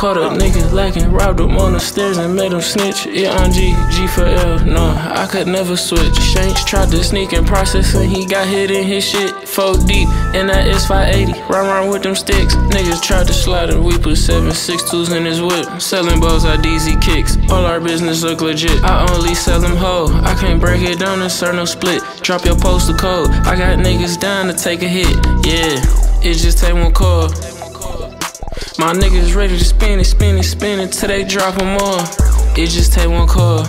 Caught up niggas lacking, robbed them on the stairs and made them snitch. Yeah, G, G for L. No, I could never switch. Shanks tried to sneak and process and he got hit in his shit. Four deep, and that is 580. Run around with them sticks. Niggas tried to slide and we put seven six twos in his whip. Selling balls at DZ kicks. All our business look legit. I only sell them whole. I can't break it down and serve no split. Drop your postal code. I got niggas down to take a hit. Yeah, it just take one call. My niggas ready to spin it, spin it, spin it till they drop them all. It just take one call.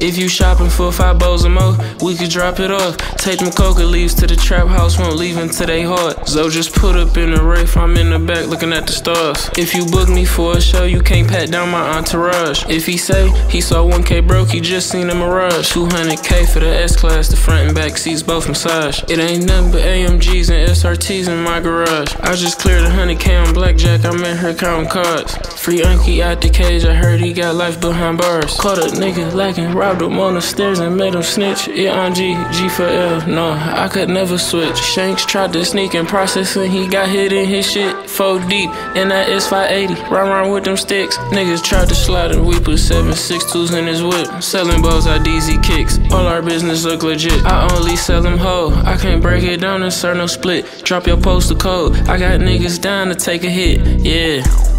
If you shopping for five bowls or more, we could drop it off. Take them coca leaves to the trap house, won't leave until they hard. Zoe just put up in the Wraith, I'm in the back looking at the stars. If you book me for a show, you can't pat down my entourage. If he say he saw 1K broke, he just seen a Mirage. 200K for the S class, the front and back seats both massage. It ain't nothing but AMGs and SRTs in my garage. I just cleared a 100K on blackjack, I'm in here counting cards. Free Unky out the cage, I heard he got life behind bars. Caught a nigga lacking, robbed him on the stairs and made him snitch. Yeah, on G, G for L. No, I could never switch. Shanks tried to sneak and process and he got hit in his shit. Four deep, and that is 580. Run around with them sticks. Niggas tried to slide and we put seven six twos in his whip. Selling balls at DZ kicks. All our business look legit. I only sell them whole. I can't break it down and serve no split. Drop your postal code. I got niggas down to take a hit. Yeah.